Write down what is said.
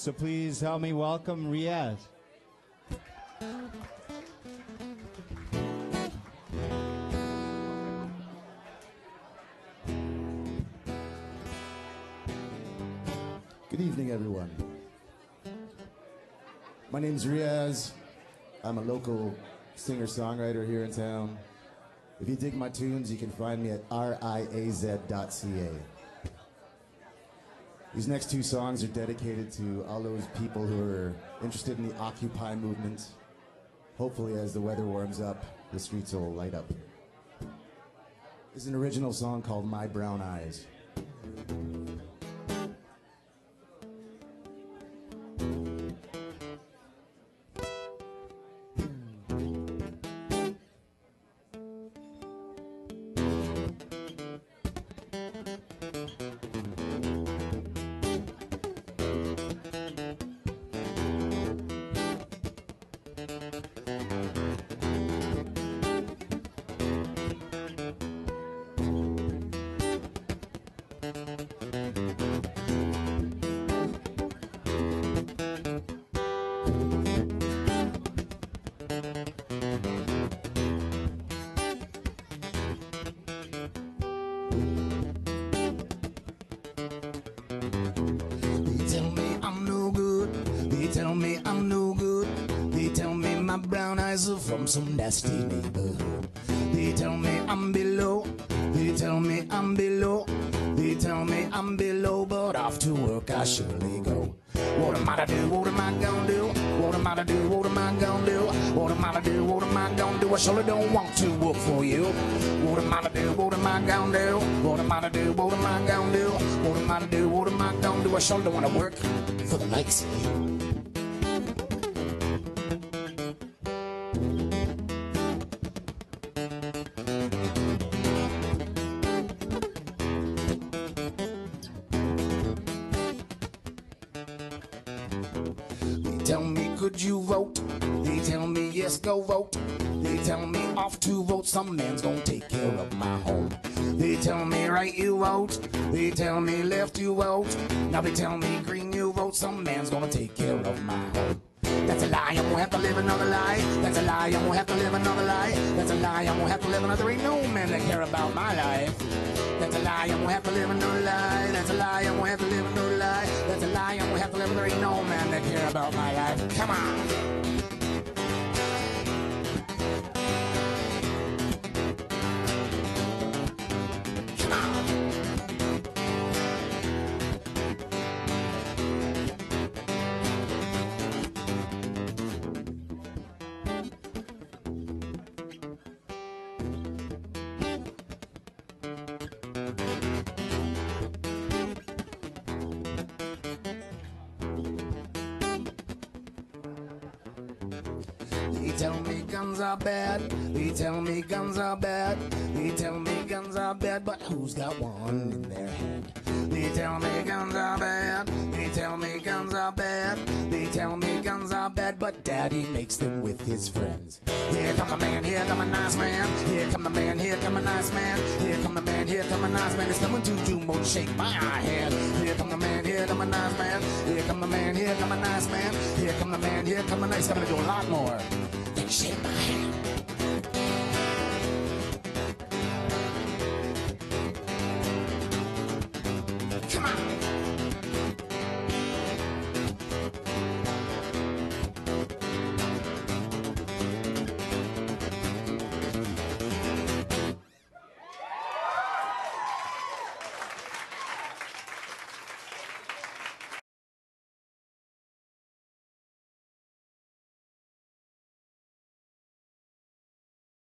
So please help me welcome Riaz. Good evening, everyone. My name's Riaz. I'm a local singer songwriter here in town. If you dig my tunes, you can find me at riaz.ca. These next two songs are dedicated to all those people who are interested in the Occupy movement. Hopefully, as the weather warms up, the streets will light up. This is an original song called My Brown Eyes. They tell me I'm no good. They tell me I'm no good. They tell me my brown eyes are from some nasty neighborhood. They tell me I'm below. They tell me I'm below. They tell me I'm below, but off to work I surely go. What am I to do? What am I gonna do? What am I to do? What am I gonna do? What am I to do? What am I gonna do? I surely don't want to work for you. What am I to do? What am I gonna do? What am I to do? What am I gonna do? What am I to do? What am I gonna do? I surely don't want to work for the likes of you. Tell me, could you vote? They tell me, yes, go vote. They tell me, off to vote. Some man's gonna take care of my home. They tell me, right, you vote. They tell me, left, you vote. Now they tell me, green, you vote. Some man's gonna take care of my home. That's a lie, I'm gonna have to live another lie. That's a lie, I'm gonna have to live another lie. That's a lie, I'm gonna have to live another. There ain't no man that care about my life. That's a lie, I'm gonna have to live another lie. That's a lie, I'm gonna have to live another lie. About my life. Come on. They tell me guns are bad. They tell me guns are bad. They tell me guns are bad, but who's got one in their hand? They tell me guns are bad. Are bad, but daddy makes them with his friends. Here come a man, here come a nice man. Here come the man, here come a nice man. Here come the man, here come a nice man. It's coming to do more shake my hand. Here come the man, here come a nice man. Here come the man, here come a nice man. Here come the man, here come a nice. Coming to do a lot more than shake my hand.